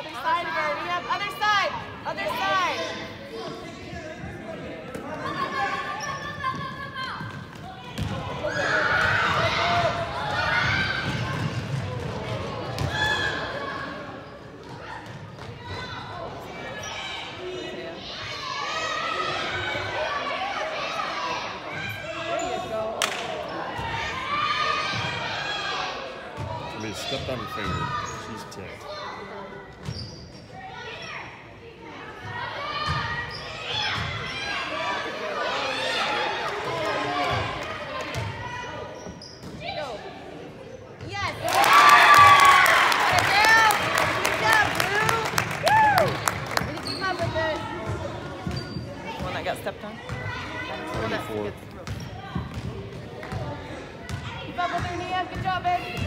Other side of her. Yep, other side. Other side. I mean, stepped on her finger. She's ticked. Stepped on. One 24. Keep up with her, Nia. Good job, babe.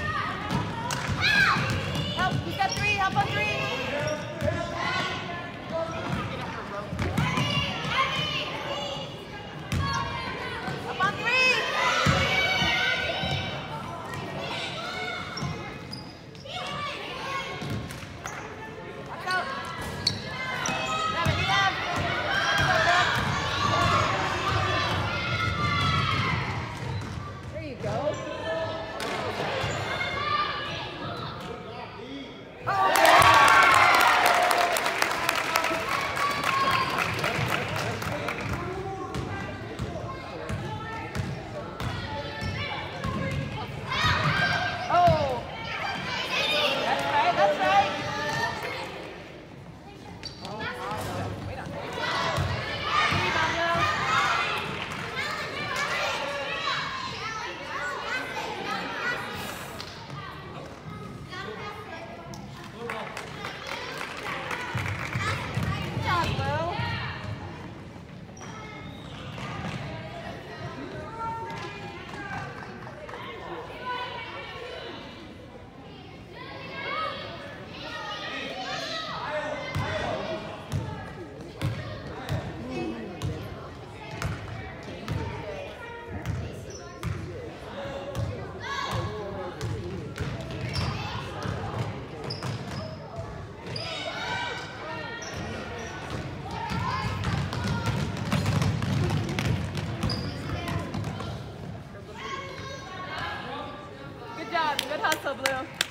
Rica ederim. Hasablı.